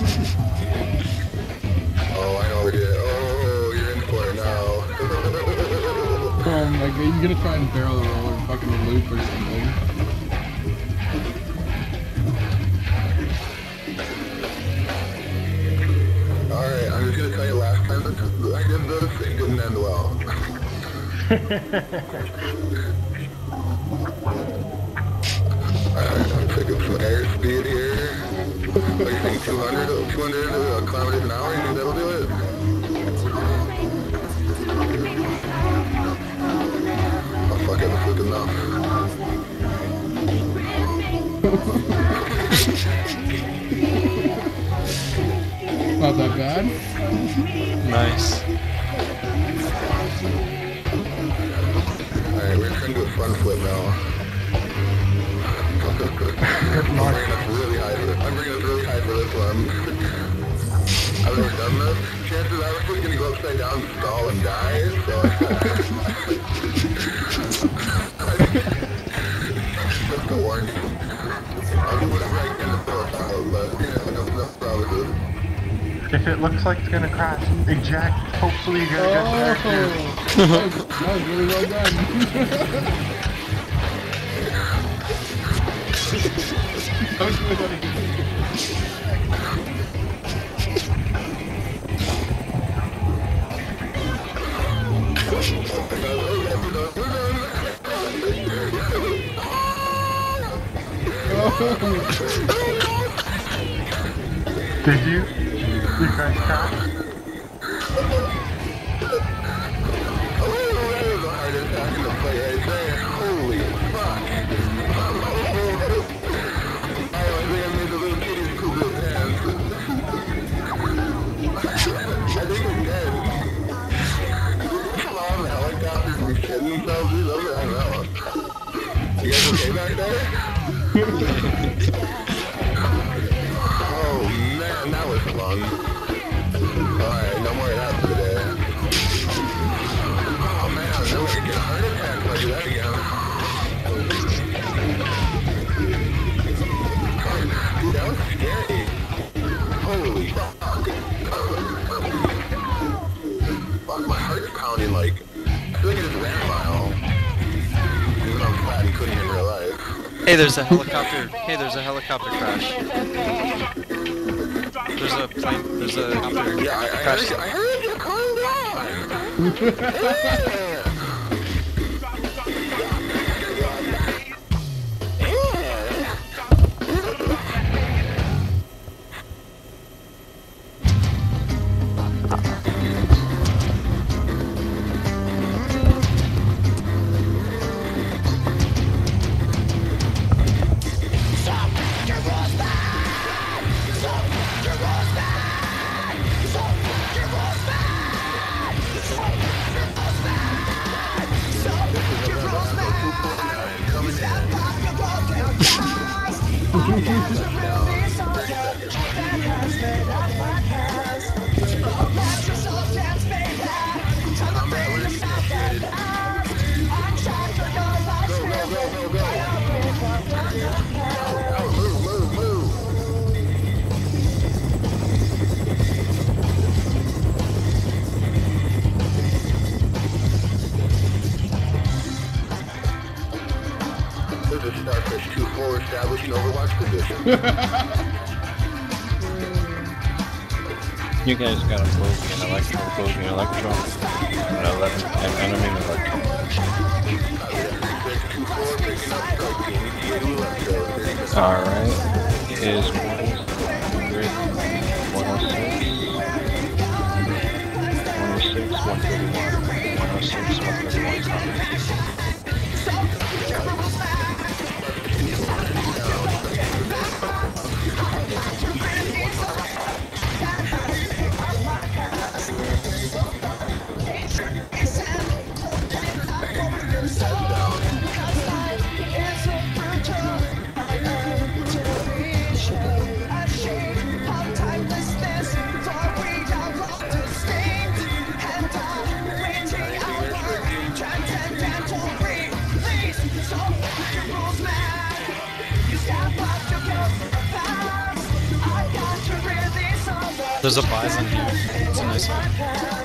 Oh, I know what it. Oh, you're in for it now. Oh my god, you're gonna try and barrel roll or fucking loop or something. Alright, I'm just gonna tell you last time that I did this, it didn't end well. Alright, I'm taking some airspeed here. What do you think, 200, 200 uh, kilometers an hour? You think that'll do it? Oh fuck it, this is enough. Not that bad. Nice. Alright, we're trying to do a front flip now. If it looks like it's gonna crash, eject. Hopefully you're gonna get there too. that, was, that was really well done. that was really well Did you? You guys crash? My heart's pounding like, I feel like I just ran a mile. Even though I'm fat and couldn't in real life. Hey, there's a helicopter. Hey, there's a helicopter crash. There's a plane. There's a helicopter Yeah, I, I crash. heard, I heard you, calm You guys gotta move me an electro, move me an electro. An 11, an enemy electro. 2-4 picking There's a Bizon here. It's a nice one.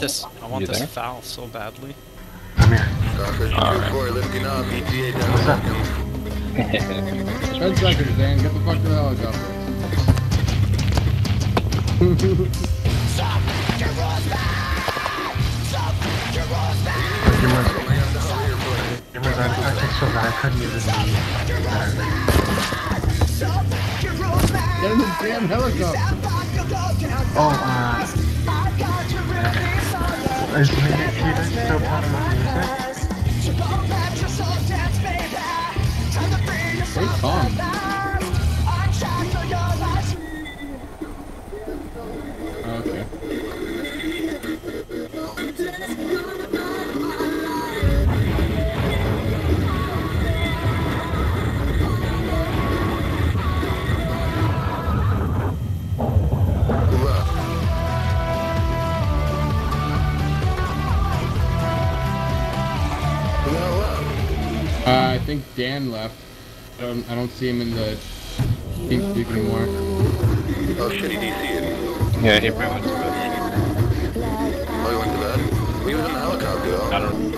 Want this. I want You this there? foul so badly. Come here. Alright. 2 lifting off. ETA 10 What's up? Ten seconds, Dan. Get the fuck to the helicopter. Your was, your was so that I couldn't even leave. Get in the damn helicopter. Oh, uh... Is Minute Peter still playing with music? Where's Tom? Uh, I think Dan left. I don't, I don't see him in the TeamSpeak anymore. Oh shit, he DC'd. yeah, he probably went to bed. Oh, he went to bed? He was in the helicopter though. I don't.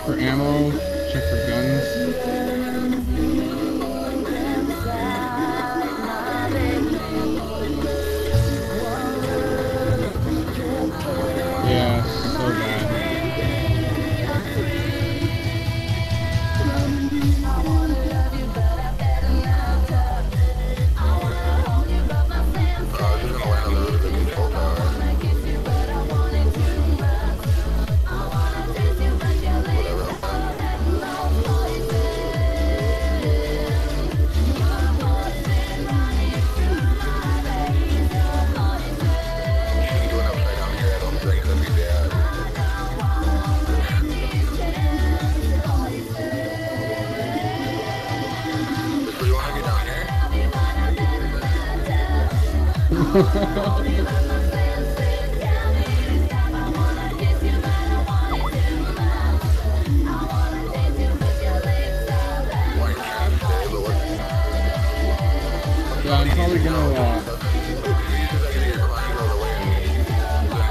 Check for ammo. Check for guns.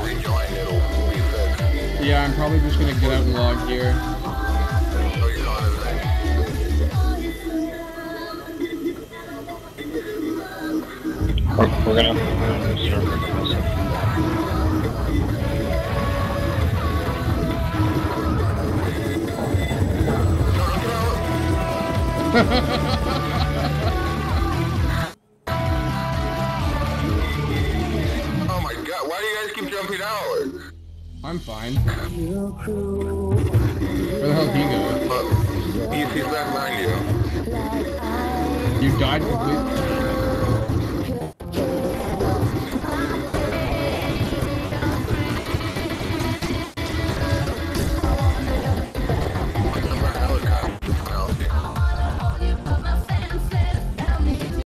Rejoin, it'll be fixed. yeah, I'm probably just gonna get out and log here. We're, we're gonna have to server this. Oh my god, why do you guys keep jumping out? I'm fine. Where the hell did he go? Look, he's, he's back behind you. You died completely.